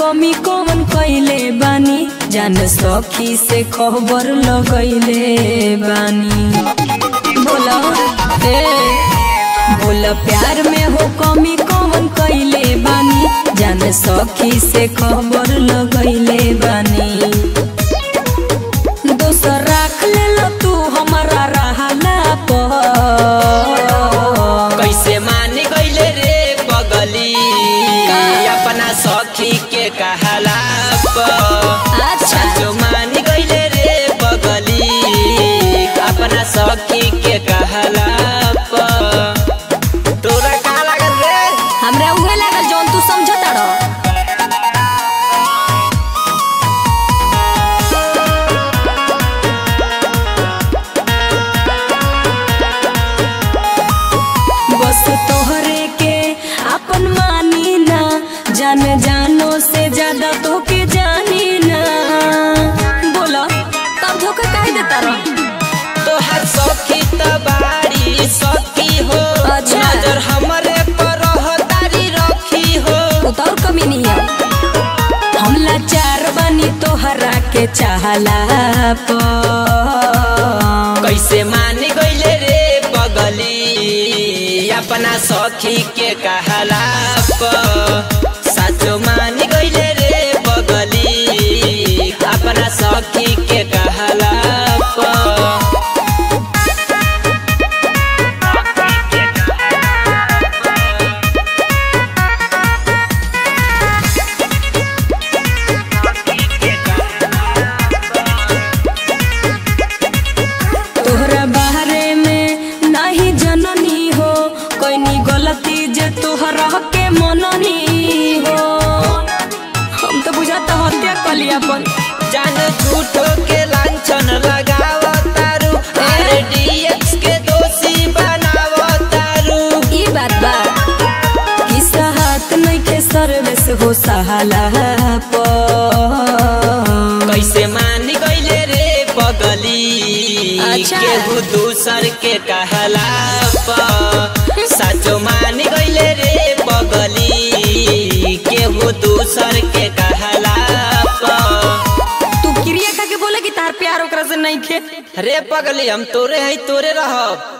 कमी कौन कैले बानी? जान सखी से खबर लगैले बानी। बोला, ए, बोला, प्यार में हो कमी कौन कैले बानी? जान सखी से खबर सखी लाचार बनी तोहरा के चाहला पो कैसे मान गईले रे पगली? अपना सखी के कहला साचो मान गईले रे पगली। अपना सखी गलती जे तोहरा के मननी हो। हम तो बुझाता हत्या कली अपन। जान झूठो के लांछन लगाव तारू। आरडीएक्स के दोषी बनाव तारू। ई बात बा कि साहत नहीं के सर्विस हो सहाला पर। कैसे मान गईले रे पगली? अच्छा। केहू दूसर के कहला सचो नहीं खे। रे पगली हम तोरे है तोरे रहब